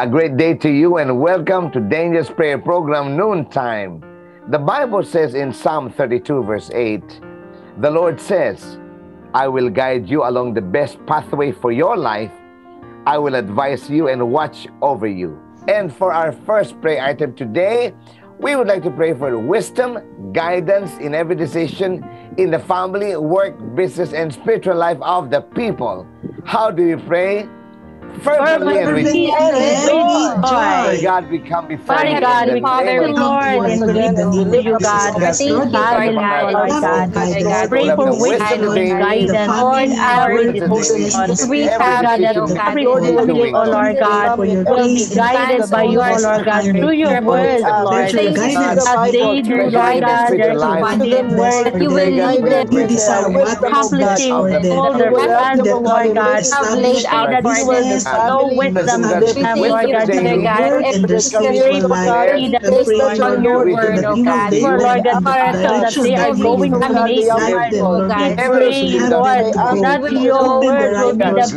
A great day to you and welcome to Daniel's Prayer Program Noontime. The Bible says in Psalm 32, verse 8, the Lord says, I will guide you along the best pathway for your life. I will advise you and watch over you. And for our first prayer item today, we would like to pray for wisdom, guidance in every decision in the family, work, business, and spiritual life of the people. How do you pray? Fervently and with joy. God, we come before Father you. God, we the Father, name we of Lord, and believe in you, God. Thank you, Lord. God, Lord. God. Pray for wisdom and guidance, Lord, our devotion. We have God that every doing, oh Lord God, will be guided by you, oh Lord God, through your word, Lord. Thank you, As they do, Lord. God, their commanded work, you will lead them accomplishing all their plans, Lord. God. Have laid out that you will bestow wisdom to them, Lord God, Father God. Every spirit of God, that is on your word, oh God. For Lord direction that they are going to make, oh God. Pray, Lord, that your word will be the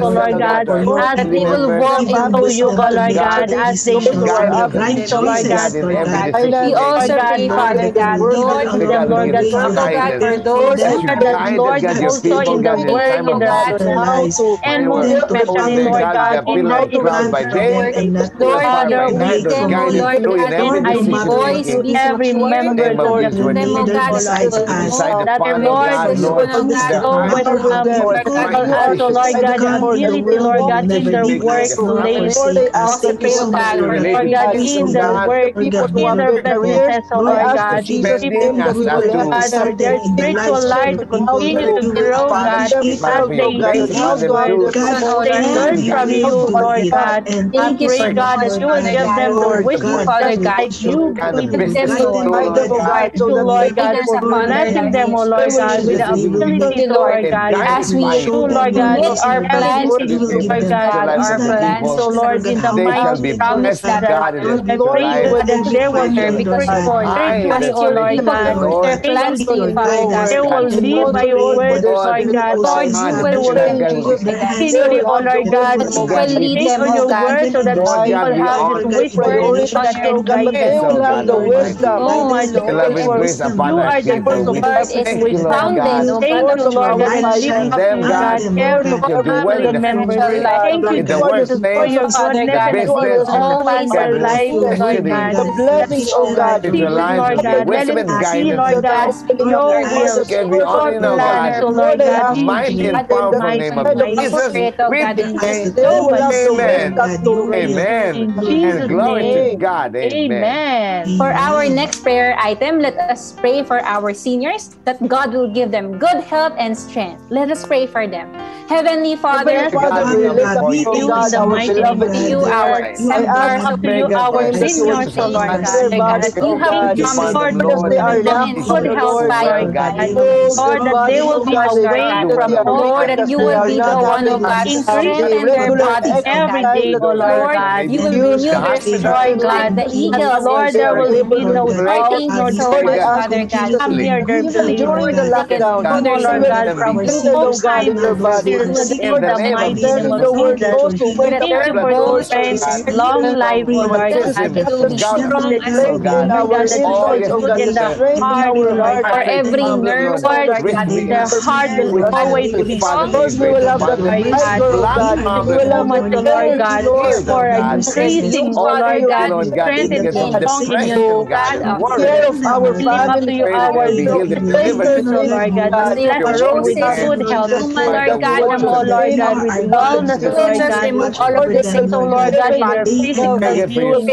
oh Lord God, as they will walk into you, Lord God, as they will oh Lord God. We also pray, Father God, Lord, to them, Lord Father God, for those that, Lord, also in the word, in the how to, and most especially, Lord God, in the cloud by day, Lord, Father, we them, oh Lord God, and I voice every member, Lord, to them, oh God, that their Lord will go with them, also, Lord God, the ability, Lord God, in their workplace, also pray, oh God, Lord God, in their work, in their businesses, oh Lord God, people, God, their spiritual life to continue to grow, God, as they learn from you, Lord God. I pray, God, that you will give them the wisdom, Father God, you give them, Lord God, to Lord God, for blessing them, oh Lord God, with the ability, Lord God, as we do, Lord God, our plans, Lord God, our plans, so Lord, in the mighty promise that I pray that they will be grateful, thankfully, oh Lord God, their plans, Lord God, they will live by your word, Lord God, Lord, you will continually, oh Lord God, will lead them, oh God, so that people have this wisdom that can guide them. will have the wisdom. Oh my Lord, you are the first of God is wisdom. Then thank you, Lord, that I lift up God every family member. Thank you, Jesus, for your goodness and for always their life, Lord God. The blessings, oh God. Teach us, Lord God. Let us see, Lord God, your will, your plans, oh Lord God. Mighty and powerful name of Jesus. We pray. Amen. Amen. And glory to God. Amen. For our next prayer item, let us pray for our seniors that God will give them good health and strength. Let us pray for them. Heavenly Father, Father, we lift up you, you, God, the our mighty beloved name of you, our members, up to you, our seniors, oh Lord God. God, You have come forward because they are young, in good health, Lord Father God. God. Oh, Lord, that they will be away from Lord, that you will be the one, oh God, increase strengthen their bodies, every day, Lord God. You will renew their strength Lord God. the eagles. Lord, there will be no you so much, Father God. come near their place. during the lockdown, Lord God, from Lord God, in their bodies. in the mighty name of Jesus. Thank you for your strength, long life, Lord God. Strong and in our God, in the heart, Lord. For every nerve, Lord, Lord God, the heart will always be Lord, we will have the Lord peace, oh God. Thank We you will so have much, the Lord God, for increasing, oh Lord God, strength and strong in your God, God. of Care of our Live up to family, you, our Lord. sisters, oh Lord God. Bless them with good health. Lord God, Bless them, oh Lord God, with wellness, oh Lord just God. remove all of the Protect them, oh Lord God, in their physical being.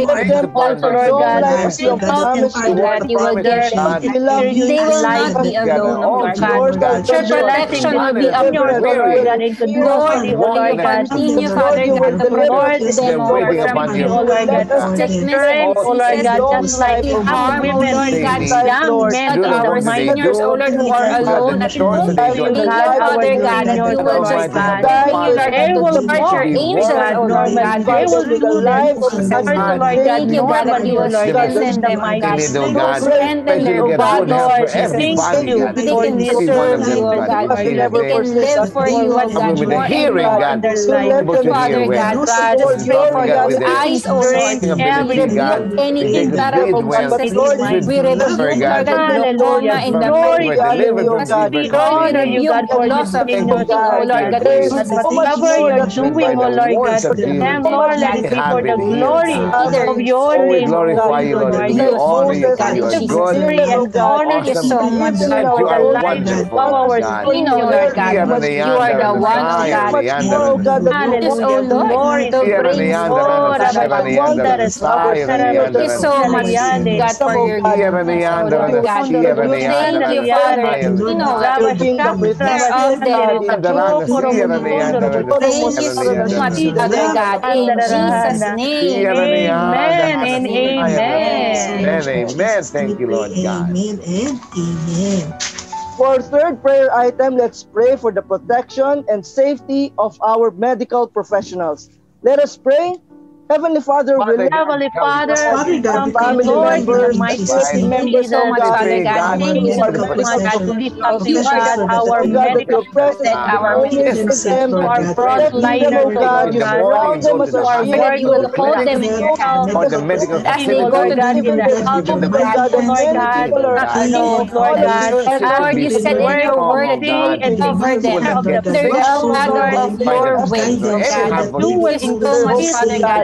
Also, Lord God, health and strength. you will Their give them. spiritual They will life, not be alone, Lord God. God. Your Blessing protection them will be with upon yours, oh Lord God, and Lord, continuously, oh Lord you God. Continue, Father God, to Lord, protect them, oh from oh Lord God. Sickness and oh Lord God, just like God. women, Lord God, young men not in the our seniors, oh Lord, who are alone at home. you Thank you, God, our Father God, you will Lord. just continue, Lord. They will dispatch your angels, oh Lord. God. They will the do their life of Lord. God, you, God, normally, you Lord. God. strengthen them, oh God. Need, You will God, strengthen their God, good bodies, health Lord, thank you they can this Every one serve you, them, oh God. God. We need They can live for you, oh God, With the more and hearing, more in like Father God, God, pray for God's eyes, oh Lord, and we rebuke any incurable conception. We rebuke, God, glaucoma in the brain. God, we rebuke the loss of thinking, oh Lord God. Whatever you're doing, oh Lord God, and Lord, let for the glory of your name, God. We honor you, God. You are. Honor you so much, Lord. You are wonderful, God. You are the one, God so much, God, for your Thank you Amen. Amen. Amen. Amen. Amen. Amen. Amen. Amen Amen. amen. Amen. Amen. Amen. Amen. Amen. Amen and amen. For third prayer item, let's pray for the protection and safety of our medical professionals. Let us pray Heavenly Father, Father Heavenly Father, Father God, family Lord, members, family members, so much Father God, thank you so much, God, lift up our medical presence, our ministers, our frontliners, God, you surround them our you will hold them in your hands, as they go to God in the house of God, Lord God, Lord God, Lord, you said in your word and cover them, their well, Father, your way, God, do it in so much, Father God,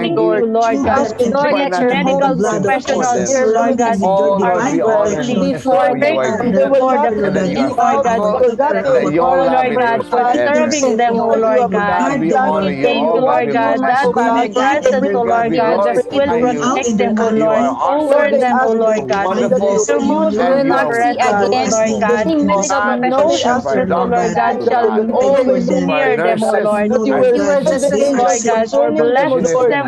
thank Lord, you, Lord God. Lord, let medical professionals, Lord God, before them before the Lord God, Lord God, for serving them, O Lord God. Thank you, Lord God, that your presence, O Lord God, just will protect them, O Lord, over them, O Lord God. Remove will not see against Lord God. No suffering, Lord God, shall always near them, O Lord. You will just, Lord God, or bless them,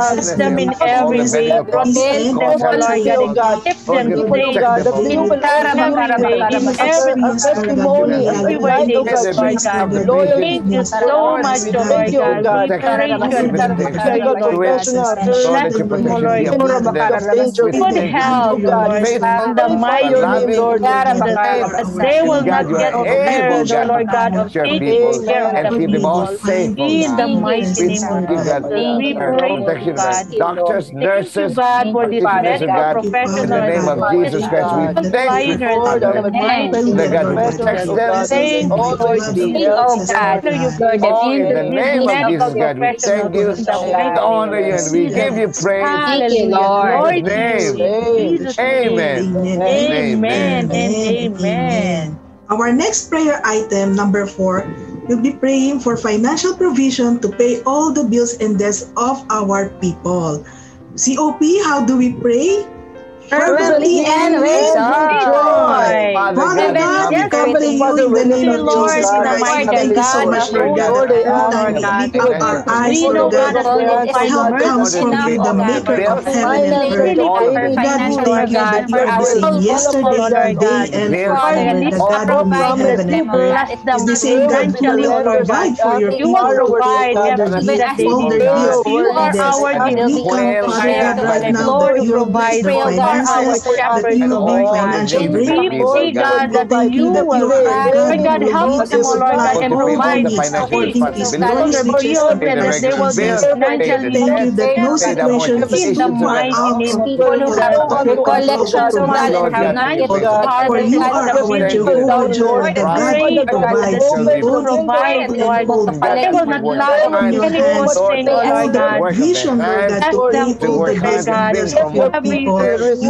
system in every way. Lead every. Thank so much, Lord Lord Lord you you, God. doctors, Thank you, nurses, God, for this medical God. professional. In the name of Jesus Christ, we thank you Providers, Lord, in our the medical name that God protect them. Thank you, Lord always be Jesus. Oh God, Honor you, Oh, in the name of Jesus, God, we thank you in the to mighty honor you and we give you praise. Thank you, Hallelujah. Lord. In to name. in Jesus' Amen. Amen. Amen and amen. Our next prayer item, number four, we'll be praying for financial provision to pay all the bills and debts of our people. COP, how do we pray? Fervently and with joy. Father God, we come to you in the name of Jesus Christ. Thank you so much, of Lord God. Lord, At oh time we lift up our eyes, know Lord God God. that we Our find help comes from you, the maker for of heaven and earth. Really pay for me God, we financial thank you that you are the same yesterday, today, and Yes. Father, forever, lift the up God our who made provider, heaven you and earth. bless them It's the same God who will Lord God. provide for your You people. provide Father, everything meet that they all their need. needs You and are our And we come, Father God, right now that you you will bless our shepherd, you Lord God. Be God, that you will provide. God, help them, Lord God, and provide according to his faithfulness. They will be financially Thank you The no situation is people who have collections and have not yet For you are our Jehovah Jireh, the God who provides. You provide, Lord. They will not allow your hands and the provision, Lord God, to take all the best and best of. You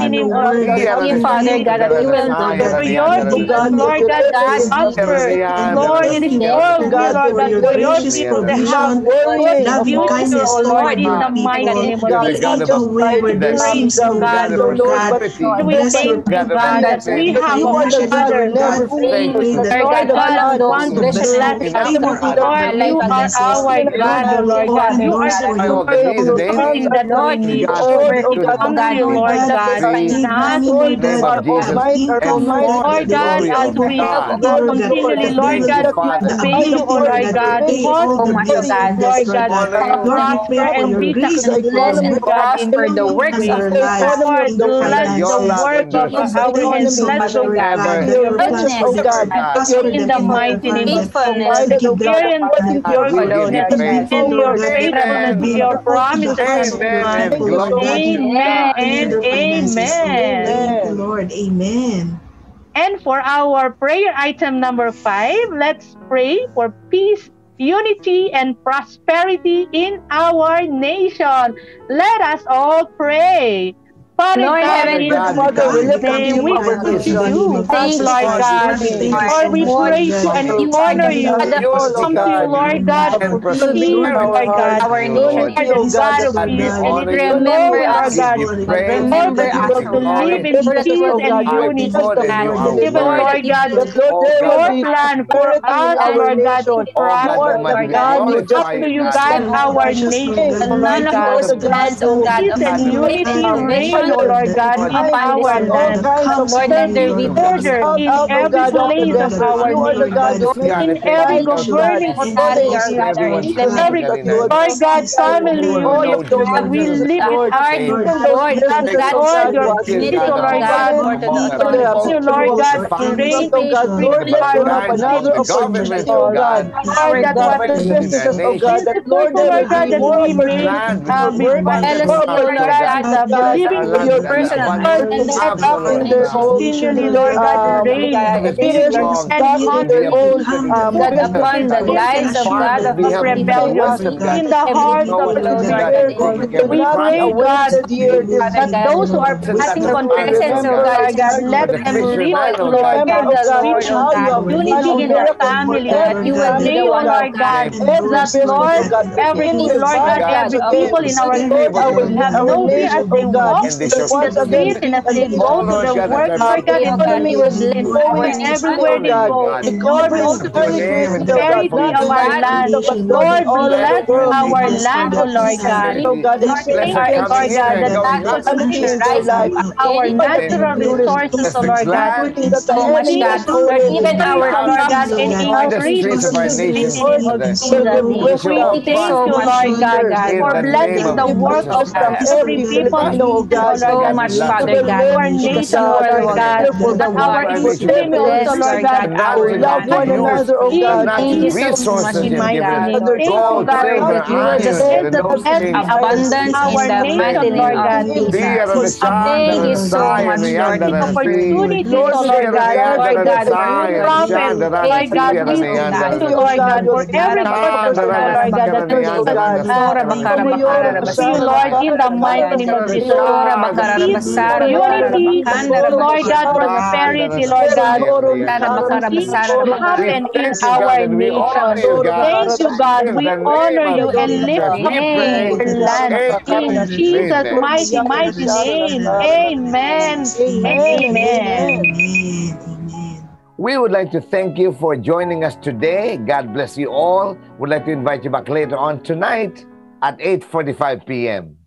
in him of Father God, that he will for your Jesus, Lord God, that offer, Lord, in his world, God, that for your people to have words of you, Lord, in the mighty name of Jesus. God, Lord, God, we thank you, God, that we have one another, Lord God, one blessing after Lord, you are our God, Lord God. You are the Lord, the Lord, the Lord, the Lord, the Lord, the Lord, not, Lord God Almighty, Lord God, as we help God continually, Lord God, to be you, Lord God, Almighty God, Lord God, prosper and be successful and prosper the works of the Lord, bless the work of our ancestral God, your righteousness, God, in the mighty name of God, the variant of your goodness and your faithfulness, your promises, Amen Amen. Amen. Amen. Name, Lord. Amen. And for our prayer item number five, let's pray for peace, unity, and prosperity in our nation. Let us all pray. Lord, heaven, Father, we look at you, we you. Thank Lord God. Lord, we praise you and honor you. Come to you, Lord God, for being, Lord God, our nation, God of peace. And remember us, God. Remember us, Live in peace and unity, Lord. God. Your plan for us, Lord God, forever, Lord God. we up to you, God, our nation. None of those plans, oh God, of unity, Lord, Lord God, in our land. Lord, that there be in every place of our nation, in every governing authority, in every Lord God family, Lord we live Lord, Lord, that that Lord God, Lord God, reign, our God, another government, Lord God, Lord God, what the businesses, of God, that Lord God, that we may, um, God, to your personal and step up in their own um, experience and in that upon the lives of God of rebellious in the heart of the church. We pray God that those who are passing confessions oh of God, let them realize, Lord, the reach of unity in the family that you will be, Lord God. That, Lord, every Lord God, every people in our church will have no fear as they walk precious name. The business involved, the work market economy was led forward everywhere they go. The God multiplied the government is very our land. The Lord, bless our land, O Lord God. Blessing our Lord God, the taxes of the our natural resources, O Lord God. So much, God. Even our Lord God, and increase we thank you, Lord God, for blessing the work of every people, Lord God those best things. abundance our in the nation, mighty name Lord of God. Jesus. Dear For the sun, Thank the you so sky, much, and the Lord. under the sea. opportunity, Lord, Lord Dear the God, under Lord the God, sky, and prophet, under the Lord God, sea, and we the thank under you, the Lord God, for Lord every Under purpose, the Lord God, that under the concerns under the sea, Tumuyon to see you, Lord, in the mighty name of Jesus. Unity, Lord God, prosperity, Lord God, to happen in our nation. Thank you, God. We honor you and lift name land in Jesus' mighty, mighty name. Amen. Amen. Amen. We would like to thank you for joining us today. God bless you all. We'd like to invite you back later on tonight at 8:45 p.m.